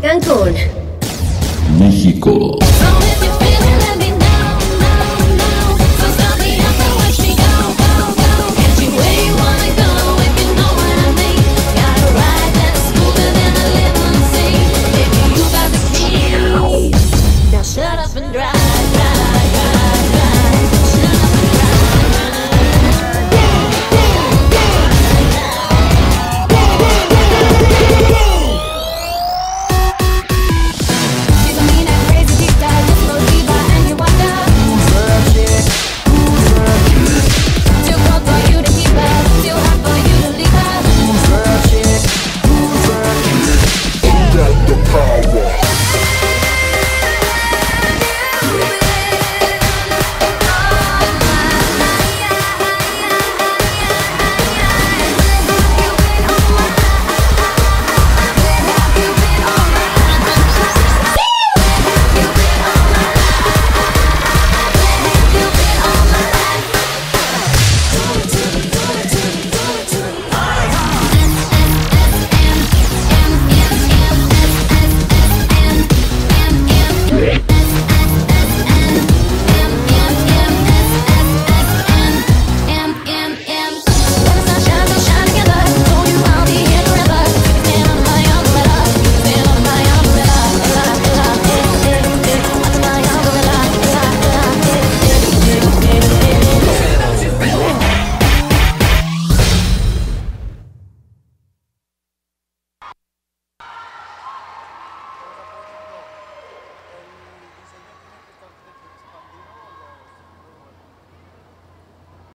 Cancún. México.